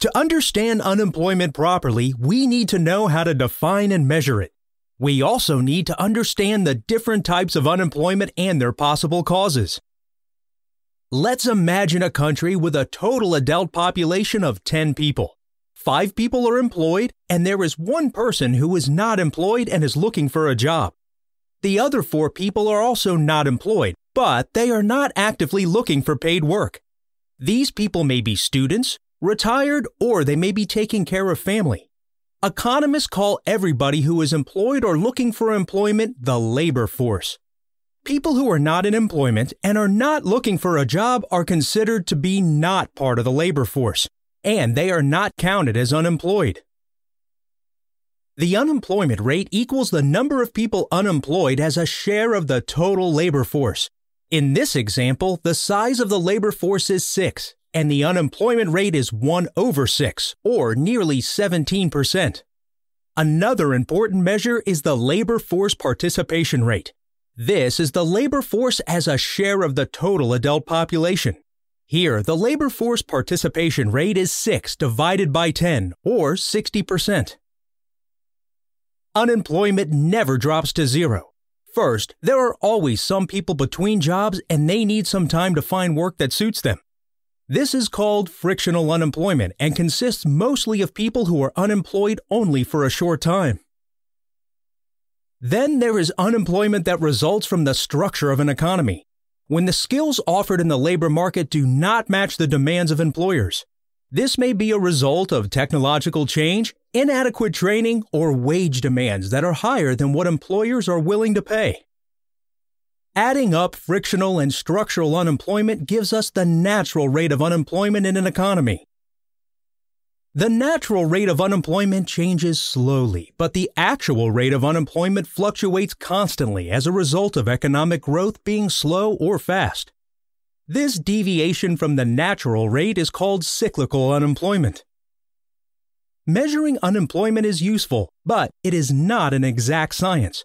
To understand unemployment properly, we need to know how to define and measure it. We also need to understand the different types of unemployment and their possible causes. Let's imagine a country with a total adult population of 10 people. Five people are employed, and there is one person who is not employed and is looking for a job. The other four people are also not employed, but they are not actively looking for paid work. These people may be students, retired, or they may be taking care of family. Economists call everybody who is employed or looking for employment the labor force. People who are not in employment and are not looking for a job are considered to be not part of the labor force, and they are not counted as unemployed. The unemployment rate equals the number of people unemployed as a share of the total labor force. In this example, the size of the labor force is 6, and the unemployment rate is 1 over 6, or nearly 17%. Another important measure is the labor force participation rate. This is the labor force as a share of the total adult population. Here, the labor force participation rate is 6 divided by 10, or 60%. Unemployment never drops to zero. First, there are always some people between jobs and they need some time to find work that suits them. This is called frictional unemployment and consists mostly of people who are unemployed only for a short time. Then there is unemployment that results from the structure of an economy, when the skills offered in the labor market do not match the demands of employers. This may be a result of technological change, inadequate training, or wage demands that are higher than what employers are willing to pay. Adding up frictional and structural unemployment gives us the natural rate of unemployment in an economy. The natural rate of unemployment changes slowly, but the actual rate of unemployment fluctuates constantly as a result of economic growth being slow or fast. This deviation from the natural rate is called cyclical unemployment. Measuring unemployment is useful, but it is not an exact science.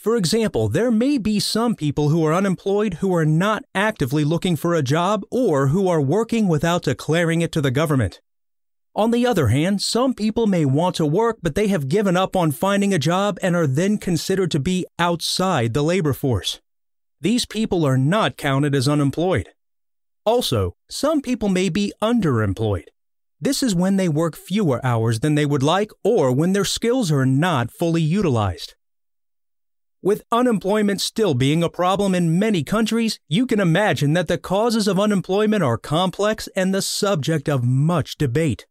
For example, there may be some people who are unemployed who are not actively looking for a job or who are working without declaring it to the government. On the other hand, some people may want to work but they have given up on finding a job and are then considered to be outside the labor force. These people are not counted as unemployed. Also, some people may be underemployed. This is when they work fewer hours than they would like or when their skills are not fully utilized. With unemployment still being a problem in many countries, you can imagine that the causes of unemployment are complex and the subject of much debate.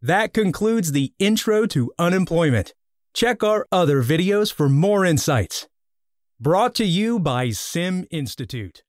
That concludes the intro to unemployment. Check our other videos for more insights. Brought to you by Sim Institute.